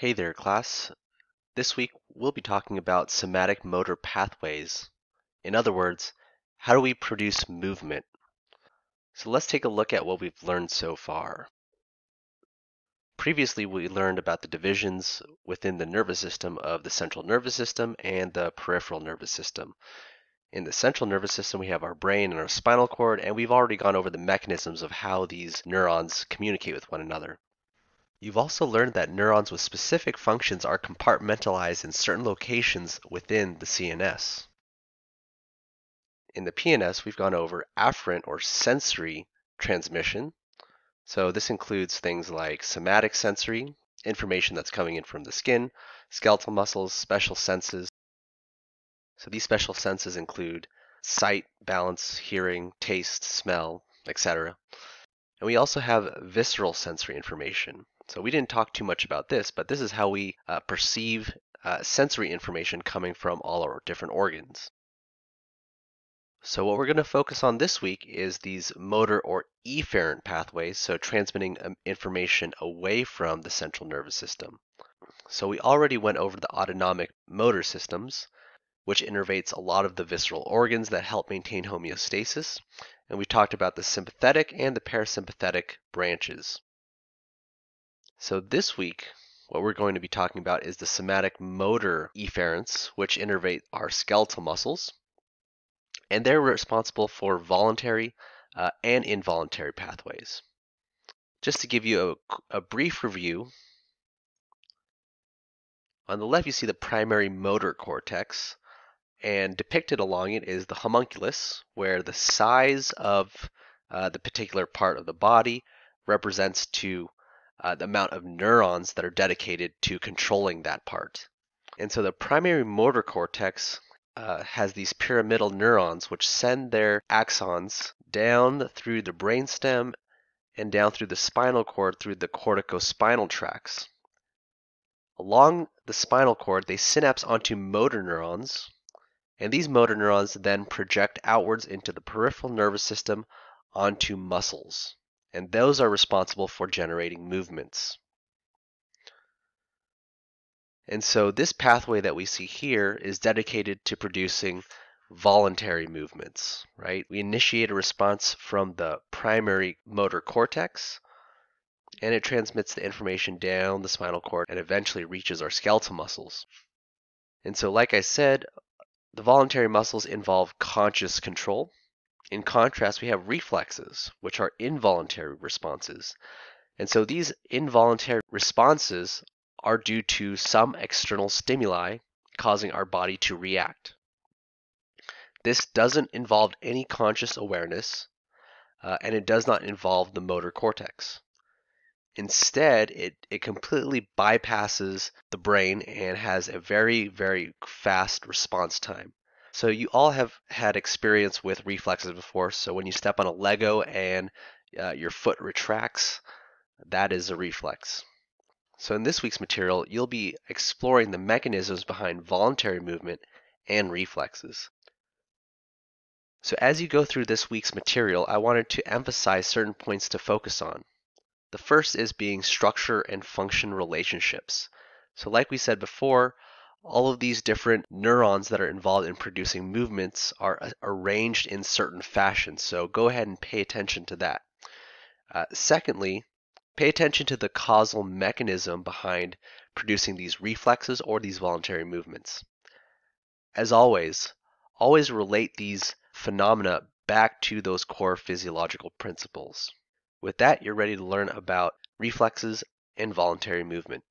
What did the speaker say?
Hey there, class. This week we'll be talking about somatic motor pathways. In other words, how do we produce movement? So let's take a look at what we've learned so far. Previously, we learned about the divisions within the nervous system of the central nervous system and the peripheral nervous system. In the central nervous system, we have our brain and our spinal cord, and we've already gone over the mechanisms of how these neurons communicate with one another. You've also learned that neurons with specific functions are compartmentalized in certain locations within the CNS. In the PNS, we've gone over afferent or sensory transmission. So this includes things like somatic sensory, information that's coming in from the skin, skeletal muscles, special senses. So these special senses include sight, balance, hearing, taste, smell, etc. And we also have visceral sensory information. So we didn't talk too much about this, but this is how we uh, perceive uh, sensory information coming from all our different organs. So what we're going to focus on this week is these motor or efferent pathways, so transmitting um, information away from the central nervous system. So we already went over the autonomic motor systems, which innervates a lot of the visceral organs that help maintain homeostasis. And we talked about the sympathetic and the parasympathetic branches. So this week, what we're going to be talking about is the somatic motor efferents, which innervate our skeletal muscles. And they're responsible for voluntary uh, and involuntary pathways. Just to give you a, a brief review, on the left you see the primary motor cortex, and depicted along it is the homunculus, where the size of uh, the particular part of the body represents to uh, the amount of neurons that are dedicated to controlling that part. And so the primary motor cortex uh, has these pyramidal neurons which send their axons down through the brainstem and down through the spinal cord through the corticospinal tracts. Along the spinal cord, they synapse onto motor neurons, and these motor neurons then project outwards into the peripheral nervous system onto muscles and those are responsible for generating movements. And so this pathway that we see here is dedicated to producing voluntary movements, right? We initiate a response from the primary motor cortex, and it transmits the information down the spinal cord and eventually reaches our skeletal muscles. And so, like I said, the voluntary muscles involve conscious control, in contrast, we have reflexes, which are involuntary responses. And so these involuntary responses are due to some external stimuli causing our body to react. This doesn't involve any conscious awareness, uh, and it does not involve the motor cortex. Instead, it, it completely bypasses the brain and has a very, very fast response time. So you all have had experience with reflexes before. So when you step on a Lego and uh, your foot retracts, that is a reflex. So in this week's material, you'll be exploring the mechanisms behind voluntary movement and reflexes. So as you go through this week's material, I wanted to emphasize certain points to focus on. The first is being structure and function relationships. So like we said before, all of these different neurons that are involved in producing movements are uh, arranged in certain fashions. So go ahead and pay attention to that. Uh, secondly, pay attention to the causal mechanism behind producing these reflexes or these voluntary movements. As always, always relate these phenomena back to those core physiological principles. With that, you're ready to learn about reflexes and voluntary movement.